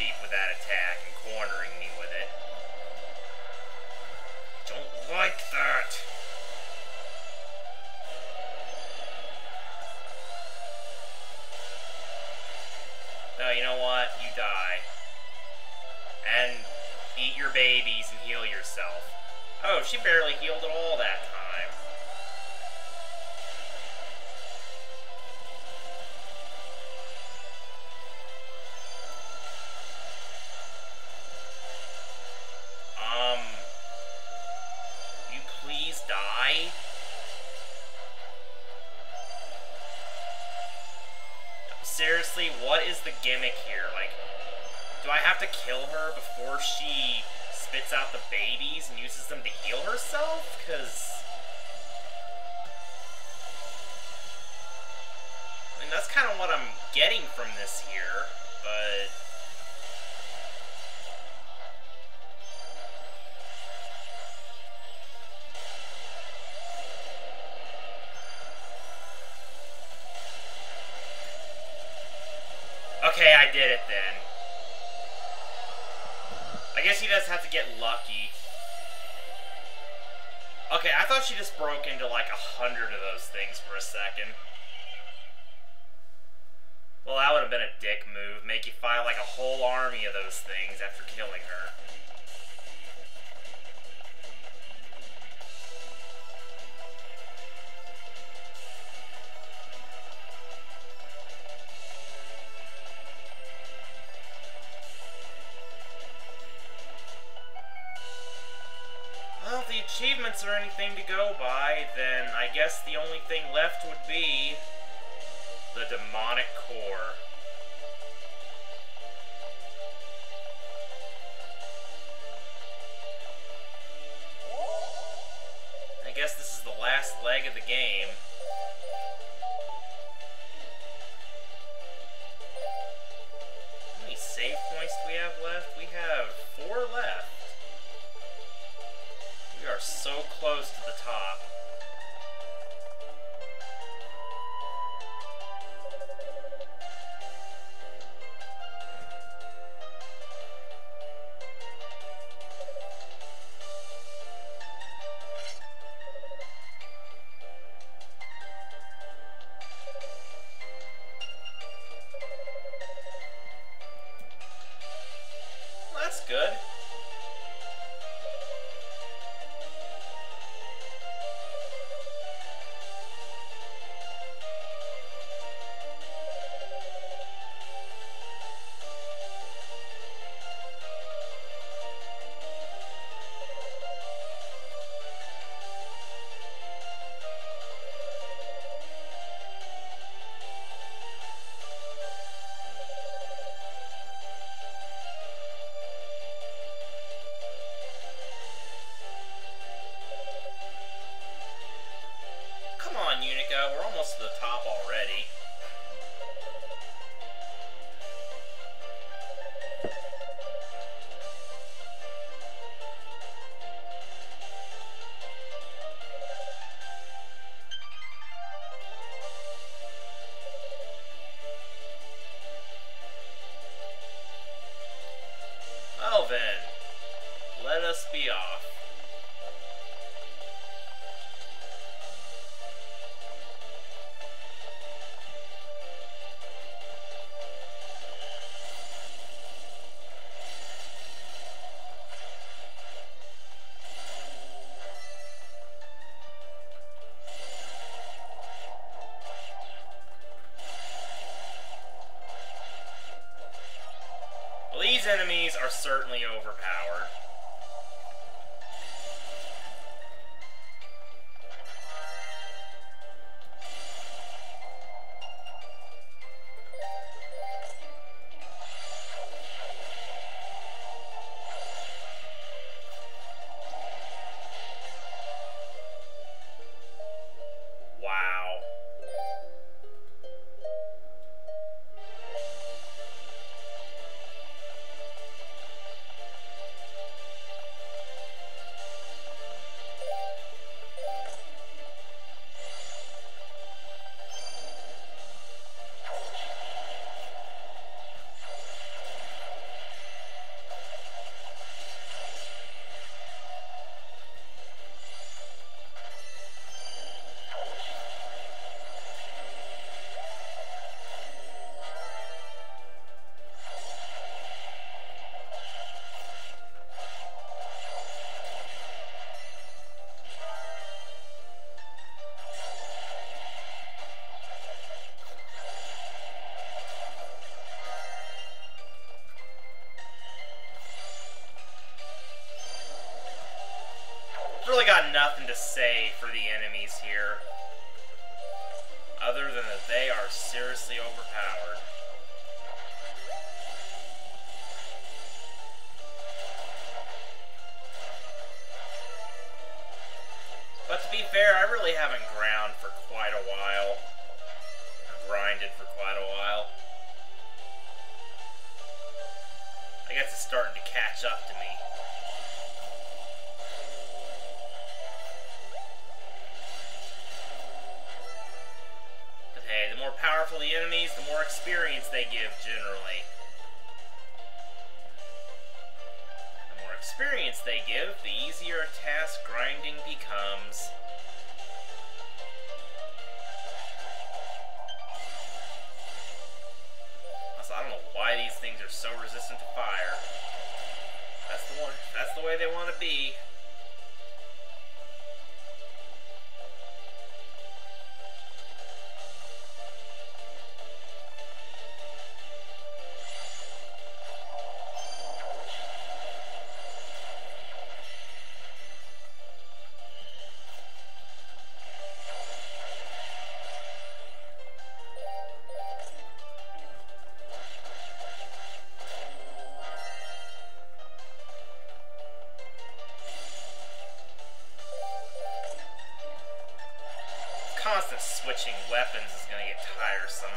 cheap with that attack and cornering me with it. Don't like that. No, you know what? You die. And eat your babies and heal yourself. Oh, she barely healed at all that she spits out the babies and uses them to heal herself? Because... I mean, that's kind of what I'm getting from this here, but... she just broke into like a hundred of those things for a second. Well, that would have been a dick move. Make you fight like a whole army of those things after killing her. Well, if the achievements are anything to go by, then I guess the only thing left would be the demonic core. I guess this is the last leg of the game. Good. Enemies are certainly overpowered. Really got nothing to say for the enemies here. Other than that they are seriously overpowered. But to be fair, I really haven't ground for quite a while. grinded for quite a while. I guess it's starting to catch up to me. Experience they give, generally. The more experience they give, the easier a task grinding becomes. Also, I don't know why these things are so resistant to fire. That's the one. That's the way they want to be. Switching weapons is going to get tiresome.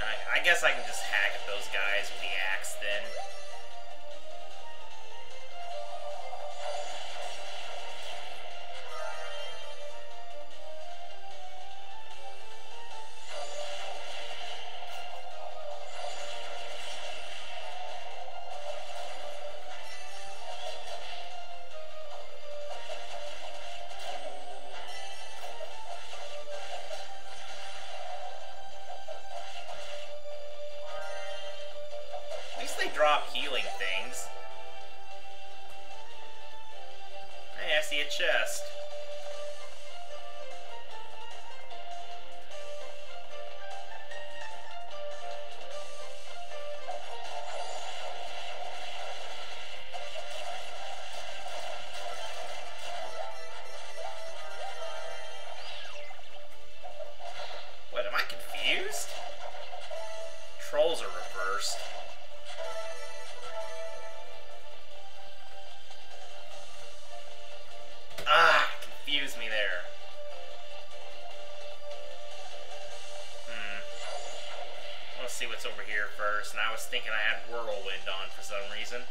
I, I guess I can just hack at those guys with the axe then. I was thinking I had Whirlwind on for some reason.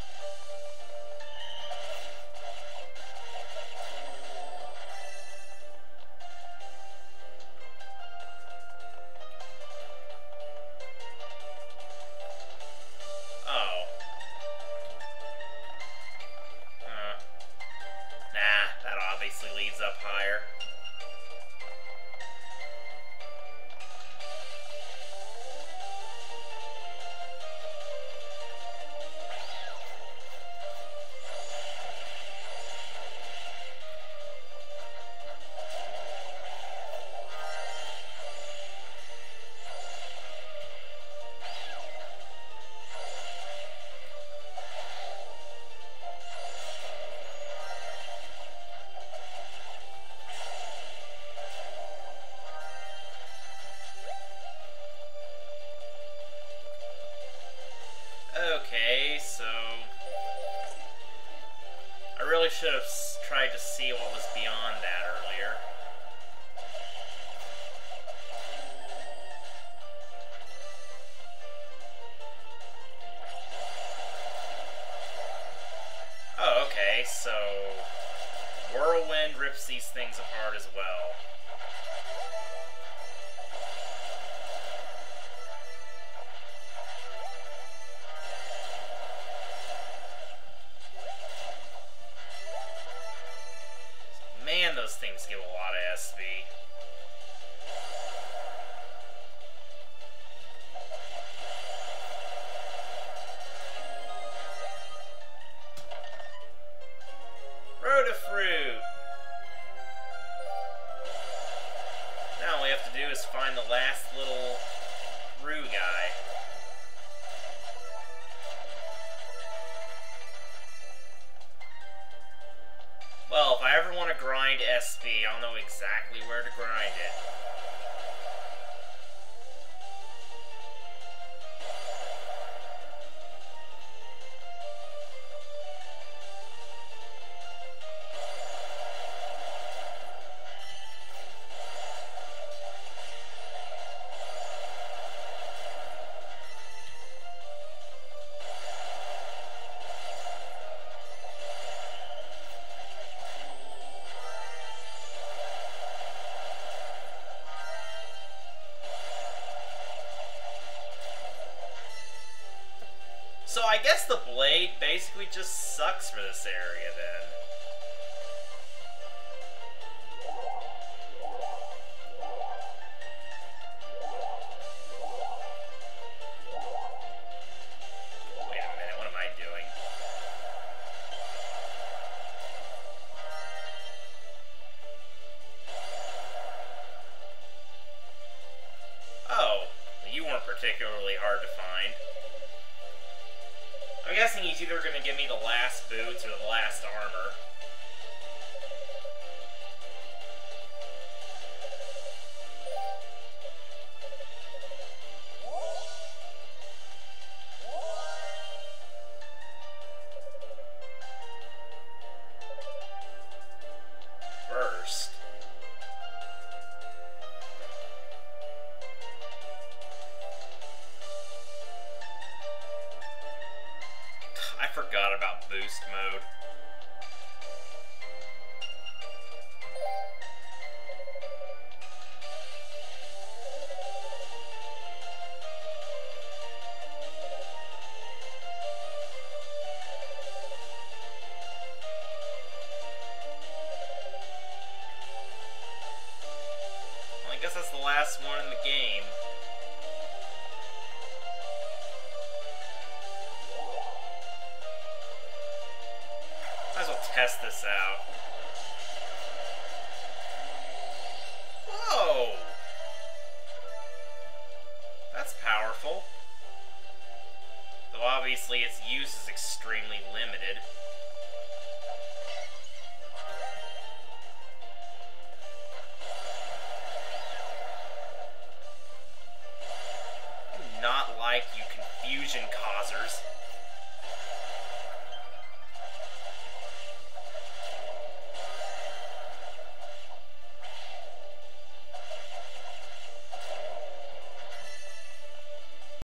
So Whirlwind rips these things apart as well. Man, those things give a lot of SP. I guess the blade basically just sucks for this area then. Either going to give me the last boots or the last armor. its use is extremely limited.